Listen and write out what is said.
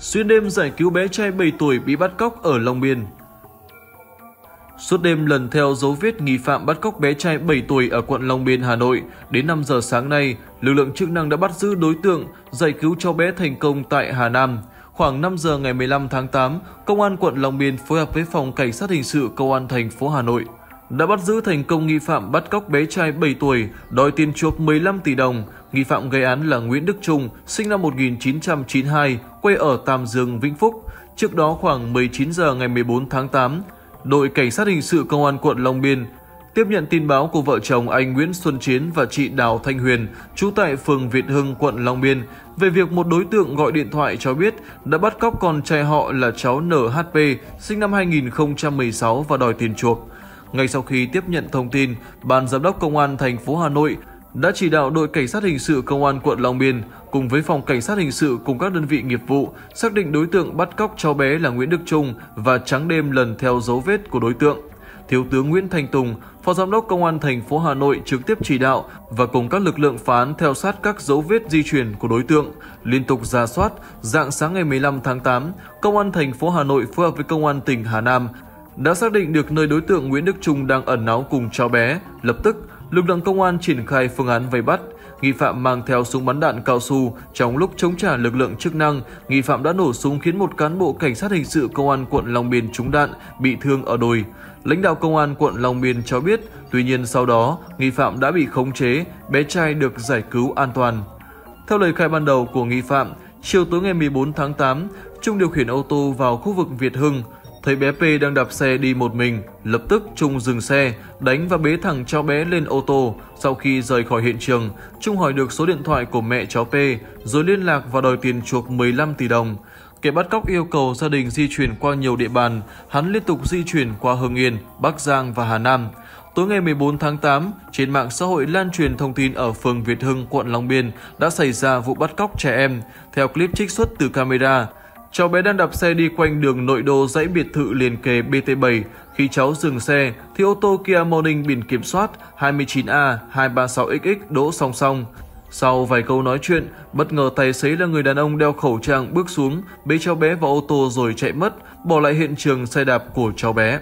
xuyên đêm giải cứu bé trai 7 tuổi bị bắt cóc ở Long Biên. Suốt đêm lần theo dấu vết nghi phạm bắt cóc bé trai 7 tuổi ở quận Long Biên, Hà Nội, đến 5 giờ sáng nay, lực lượng chức năng đã bắt giữ đối tượng giải cứu cháu bé thành công tại Hà Nam. Khoảng 5 giờ ngày 15 tháng 8, Công an quận Long Biên phối hợp với Phòng Cảnh sát Hình sự Công an thành phố Hà Nội đã bắt giữ thành công nghi phạm bắt cóc bé trai 7 tuổi, đòi tiền chuộc 15 tỷ đồng. Nghi phạm gây án là Nguyễn Đức Trung, sinh năm 1992, quê ở Tam Dương, Vĩnh Phúc. Trước đó khoảng 19 giờ ngày 14 tháng 8, đội cảnh sát hình sự công an quận Long Biên tiếp nhận tin báo của vợ chồng anh Nguyễn Xuân Chiến và chị Đào Thanh Huyền, trú tại phường Việt Hưng, quận Long Biên, về việc một đối tượng gọi điện thoại cho biết đã bắt cóc con trai họ là cháu NHP, sinh năm 2016 và đòi tiền chuộc. Ngay sau khi tiếp nhận thông tin, Ban Giám đốc Công an thành phố Hà Nội đã chỉ đạo đội cảnh sát hình sự công an quận Long Biên cùng với phòng cảnh sát hình sự cùng các đơn vị nghiệp vụ xác định đối tượng bắt cóc cháu bé là Nguyễn Đức Trung và trắng đêm lần theo dấu vết của đối tượng. Thiếu tướng Nguyễn Thành Tùng, Phó Giám đốc Công an thành phố Hà Nội trực tiếp chỉ đạo và cùng các lực lượng phán theo sát các dấu vết di chuyển của đối tượng, liên tục ra soát. Dạng sáng ngày 15 tháng 8, Công an thành phố Hà Nội phối hợp với Công an tỉnh Hà Nam đã xác định được nơi đối tượng Nguyễn Đức Trung đang ẩn náu cùng cháu bé. Lập tức, lực lượng công an triển khai phương án vây bắt. Nghi phạm mang theo súng bắn đạn cao su. Trong lúc chống trả lực lượng chức năng, nghi phạm đã nổ súng khiến một cán bộ cảnh sát hình sự công an quận Long Biên trúng đạn, bị thương ở đùi. Lãnh đạo công an quận Long Biên cho biết, tuy nhiên sau đó, nghi phạm đã bị khống chế, bé trai được giải cứu an toàn. Theo lời khai ban đầu của nghi phạm, chiều tối ngày 14 tháng 8, Trung điều khiển ô tô vào khu vực Việt Hưng, Thấy bé P đang đạp xe đi một mình, lập tức Trung dừng xe, đánh và bế thẳng cháu bé lên ô tô. Sau khi rời khỏi hiện trường, Trung hỏi được số điện thoại của mẹ cháu P, rồi liên lạc và đòi tiền chuộc 15 tỷ đồng. Kẻ bắt cóc yêu cầu gia đình di chuyển qua nhiều địa bàn, hắn liên tục di chuyển qua Hưng Yên, Bắc Giang và Hà Nam. Tối ngày 14 tháng 8, trên mạng xã hội lan truyền thông tin ở phường Việt Hưng, quận Long Biên đã xảy ra vụ bắt cóc trẻ em. Theo clip trích xuất từ camera, Cháu bé đang đạp xe đi quanh đường nội đô dãy biệt thự liền kề BT7. Khi cháu dừng xe, thì ô tô Kia Morning biển kiểm soát 29A236XX đỗ song song. Sau vài câu nói chuyện, bất ngờ tài xế là người đàn ông đeo khẩu trang bước xuống, bế cháu bé vào ô tô rồi chạy mất, bỏ lại hiện trường xe đạp của cháu bé.